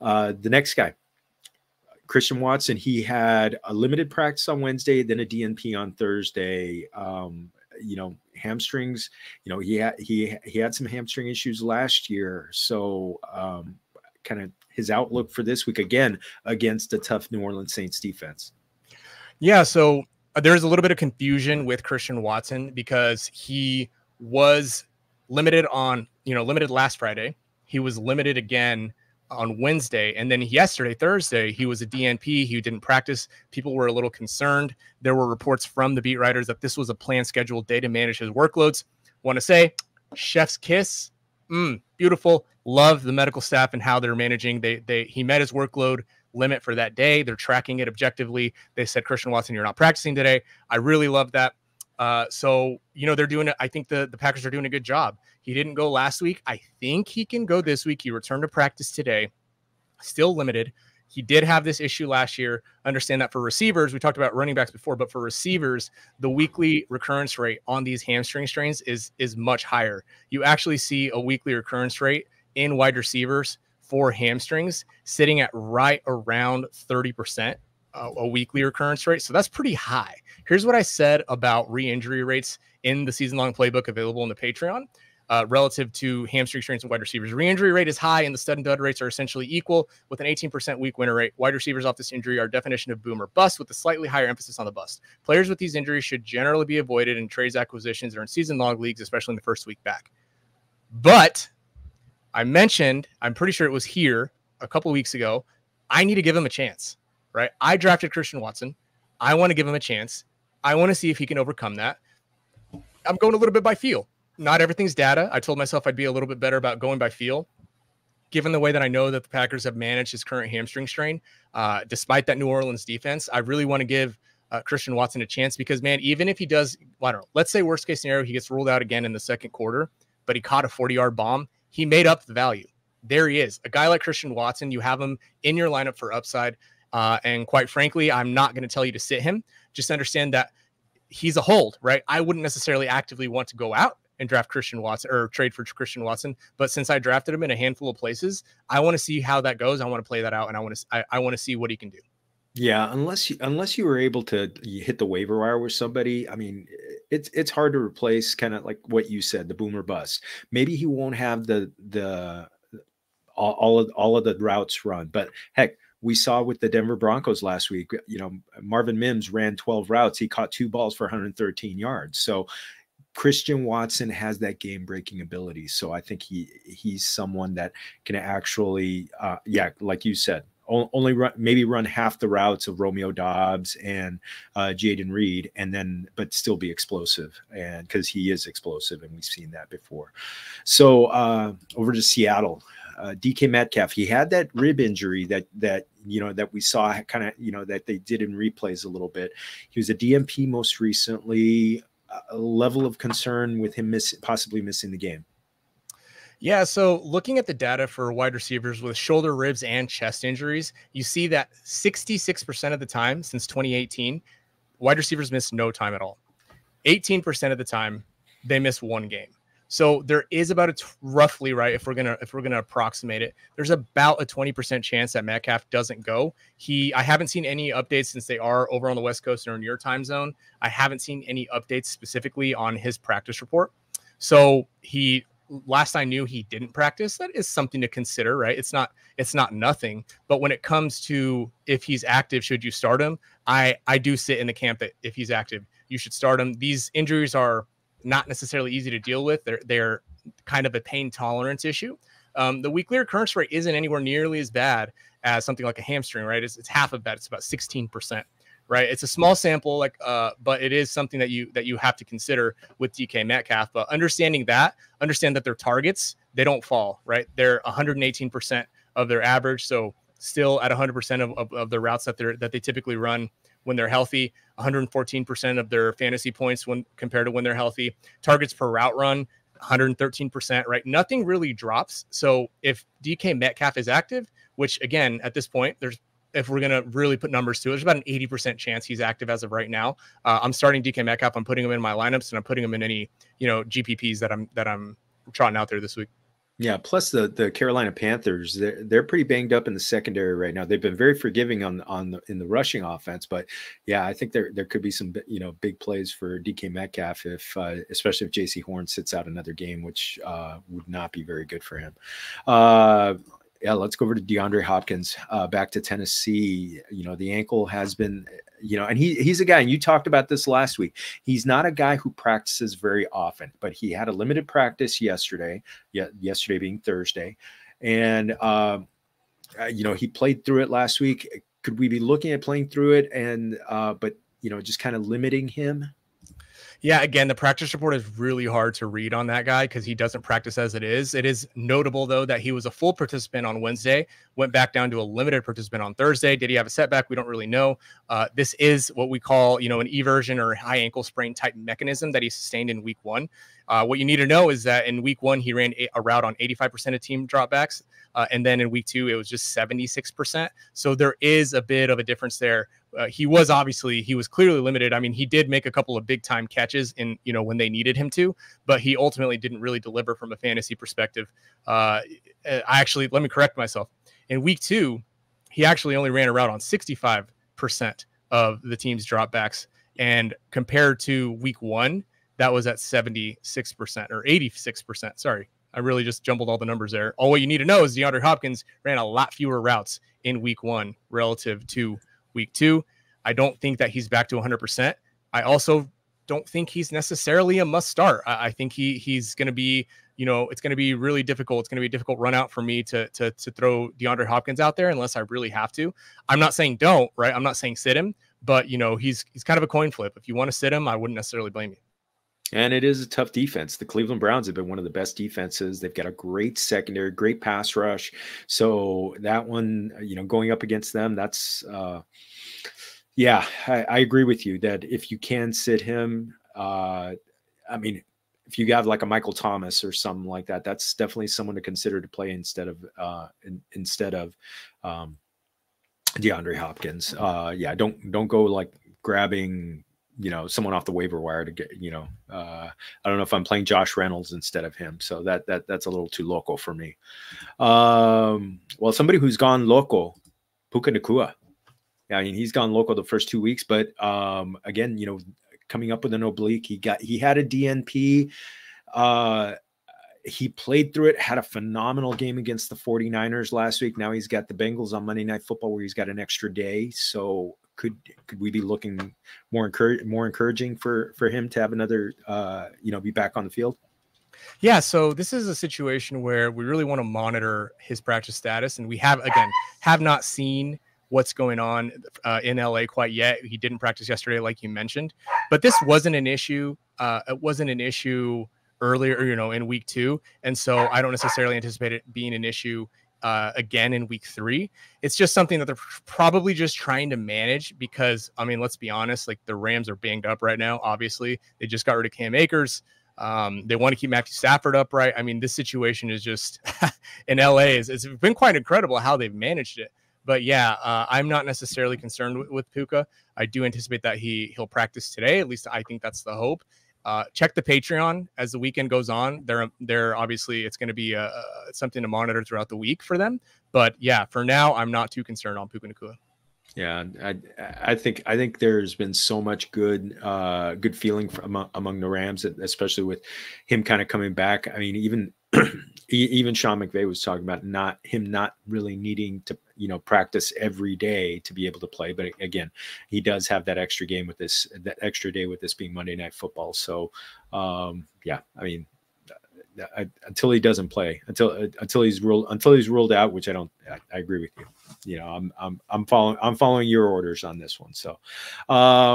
Uh, the next guy, Christian Watson, he had a limited practice on Wednesday, then a DNP on Thursday. Um, you know, hamstrings. You know, he had he he had some hamstring issues last year, so um, kind of his outlook for this week again against a tough New Orleans Saints defense. Yeah, so uh, there's a little bit of confusion with Christian Watson because he was limited on, you know, limited last Friday. He was limited again on Wednesday. And then yesterday, Thursday, he was a DNP. He didn't practice. People were a little concerned. There were reports from the beat writers that this was a planned scheduled day to manage his workloads. Want to say, chef's kiss. Mm, beautiful. Love the medical staff and how they're managing. They they he met his workload limit for that day. They're tracking it objectively. They said, Christian Watson, you're not practicing today. I really love that. Uh, so you know they're doing it. I think the the Packers are doing a good job. He didn't go last week. I think he can go this week. He returned to practice today. Still limited. He did have this issue last year. Understand that for receivers, we talked about running backs before, but for receivers, the weekly recurrence rate on these hamstring strains is is much higher. You actually see a weekly recurrence rate in wide receivers for hamstrings sitting at right around 30% uh, a weekly recurrence rate. So that's pretty high. Here's what I said about re injury rates in the season long playbook available in the Patreon. Uh, relative to hamstring strains and wide receivers. Re-injury rate is high, and the stud and dud rates are essentially equal, with an 18% week winner rate. Wide receivers off this injury are definition of boom or bust, with a slightly higher emphasis on the bust. Players with these injuries should generally be avoided in trades, acquisitions, or in season-long leagues, especially in the first week back. But I mentioned, I'm pretty sure it was here a couple weeks ago. I need to give him a chance, right? I drafted Christian Watson. I want to give him a chance. I want to see if he can overcome that. I'm going a little bit by feel. Not everything's data. I told myself I'd be a little bit better about going by feel. Given the way that I know that the Packers have managed his current hamstring strain, uh, despite that New Orleans defense, I really want to give uh, Christian Watson a chance because, man, even if he does, well, I don't know, let's say worst case scenario, he gets ruled out again in the second quarter, but he caught a 40 yard bomb he made up the value. There he is. A guy like Christian Watson, you have him in your lineup for upside. Uh, and quite frankly, I'm not going to tell you to sit him. Just understand that he's a hold, right? I wouldn't necessarily actively want to go out and draft Christian Watson or trade for Christian Watson. But since I drafted him in a handful of places, I want to see how that goes. I want to play that out and I want to I, I want to see what he can do. Yeah, unless you unless you were able to hit the waiver wire with somebody, I mean, it's it's hard to replace kind of like what you said, the boomer bust. Maybe he won't have the the all, all of all of the routes run, but heck, we saw with the Denver Broncos last week. You know, Marvin Mims ran 12 routes. He caught two balls for 113 yards. So Christian Watson has that game breaking ability. So I think he he's someone that can actually, uh, yeah, like you said, only run maybe run half the routes of Romeo Doubs and uh, Jayden Reed, and then but still be explosive, and because he is explosive, and we've seen that before. So uh, over to Seattle, uh, DK Metcalf, he had that rib injury that that you know that we saw kind of you know that they did in replays a little bit. He was a DNP most recently. A level of concern with him miss, possibly missing the game. Yeah, so looking at the data for wide receivers with shoulder, ribs, and chest injuries, you see that 66% of the time since 2018, wide receivers miss no time at all. 18% of the time, they miss one game. So there is about a t- roughly right if we're gonna if we're gonna approximate it, there's about a 20% chance that Metcalf doesn't go. He I haven't seen any updates since they are over on the West Coast or in your time zone. I haven't seen any updates specifically on his practice report. So he last I knew he didn't practice. That is something to consider, right? It's not it's not nothing. But when it comes to if he's active, should you start him? I I do sit in the camp that if he's active, you should start him. These injuries are not necessarily easy to deal with. They're they're kind of a pain tolerance issue. Um, the weekly recurrence rate isn't anywhere nearly as bad as something like a hamstring, right? It's, it's half of that. It's about 16% right? It's a small sample, like, uh, but it is something that you that you have to consider with DK Metcalf. But understanding that, understand that their targets they don't fall, right? They're 118 percent of their average, so still at 100 percent of, of, of the routes that they're that they typically run when they're healthy. 114 percent of their fantasy points when compared to when they're healthy. Targets per route run. 113%, right? Nothing really drops. So if DK Metcalf is active, which again, at this point, there's if we're gonna really put numbers to it, there's about an 80% chance he's active as of right now. Uh, I'm starting DK Metcalf. I'm putting him in my lineups and I'm putting him in any you know GPPs that I'm that I'm trotting out there this week. Yeah, plus the the Carolina Panthers, they're they're pretty banged up in the secondary right now. They've been very forgiving on on the, in the rushing offense, but yeah, I think there there could be some you know big plays for DK Metcalf if uh, especially if Jaycee Horn sits out another game, which uh, would not be very good for him. Uh, yeah, let's go over to DeAndre Hopkins, uh, back to Tennessee. You know, the ankle has been, you know, and he he's a guy, and you talked about this last week. He's not a guy who practices very often, but he had a limited practice yesterday. Yeah, yesterday being Thursday, and uh, you know he played through it last week. Could we be looking at playing through it, and uh, but you know just kind of limiting him yeah, again, the practice report is really hard to read on that guy because he doesn't practice as it is. It is notable though that he was a full participant on Wednesday, went back down to a limited participant on Thursday. Did he have a setback? We don't really know. Uh, this is what we call, you know, an eversion or high ankle sprain type mechanism that he sustained in week one. Uh, what you need to know is that in week one, he ran a, a route on 85% of team dropbacks. Uh, and then in week two, it was just 76%. So there is a bit of a difference there. Uh, he was obviously he was clearly limited. I mean, he did make a couple of big time catches in you know when they needed him to, but he ultimately didn't really deliver from a fantasy perspective. Uh, I actually let me correct myself. In week two, he actually only ran a route on 65% of the team's dropbacks, and compared to week one, that was at 76% or 86%. Sorry, I really just jumbled all the numbers there. All you need to know is DeAndre Hopkins ran a lot fewer routes in week one relative to week two. I don't think that he's back to 100%. I also don't think he's necessarily a must start. I, I think he he's going to be, you know, it's going to be really difficult. It's going to be a difficult run out for me to, to to throw DeAndre Hopkins out there unless I really have to. I'm not saying don't, right? I'm not saying sit him, but you know, he's he's kind of a coin flip. If you want to sit him, I wouldn't necessarily blame you. And it is a tough defense. The Cleveland Browns have been one of the best defenses. They've got a great secondary, great pass rush. So that one, you know, going up against them, that's uh yeah, I, I agree with you that if you can sit him, uh I mean, if you have like a Michael Thomas or something like that, that's definitely someone to consider to play instead of uh in, instead of um DeAndre Hopkins. Uh yeah, don't don't go like grabbing you know someone off the waiver wire to get you know uh, I don't know if I'm playing Josh Reynolds instead of him, so that that that's a little too local for me. Um, well, somebody who's gone local, Puka. Yeah, I mean he's gone local the first two weeks, but um, again, you know, coming up with an oblique, he got he had a DNP. Uh, he played through it, had a phenomenal game against the 49ers last week. Now he's got the Bengals on Monday Night Football where he's got an extra day. So could could we be looking more encourage more encouraging for for him to have another uh you know be back on the field? Yeah so this is a situation where we really want to monitor his practice status and we have again have not seen what's going on uh, in la quite yet. He didn't practice yesterday like you mentioned. But this wasn't an issue uh, it wasn't an issue earlier you know in week two and so i don't necessarily anticipate it being an issue uh, again in week three. It's just something that they're probably just trying to manage because, I mean, let's be honest, like the Rams are banged up right now. Obviously, they just got rid of Cam Akers. Um, they want to keep Matthew Stafford upright. I mean, this situation is just in LA is it's been quite incredible how they've managed it. But yeah, uh, I'm not necessarily concerned with, with Puka. I do anticipate that he he'll practice today. At least I think that's the hope. Uh, check the Patreon as the weekend goes on. They're they're obviously it's going to be uh, something to monitor throughout the week for them. But yeah, for now, I'm not too concerned on Puka Nacua. Yeah, I I think I think there's been so much good uh, good feeling from among, among the Rams, especially with him kind of coming back. I mean, even even Sean McVay was talking about not him not really needing to you know practice every day to be able to play. But again, he does have that extra game with this that extra day with this being Monday Night Football. So um, yeah, I mean, I, until he doesn't play, until until he's ruled until he's ruled out, which I don't. I, I agree with you. You know, I'm I'm I'm following I'm following your orders on this one. So. Um,